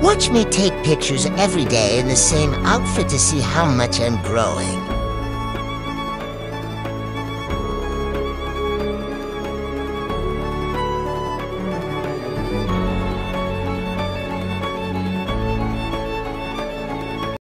Watch me take pictures every day in the same outfit to see how much I'm growing.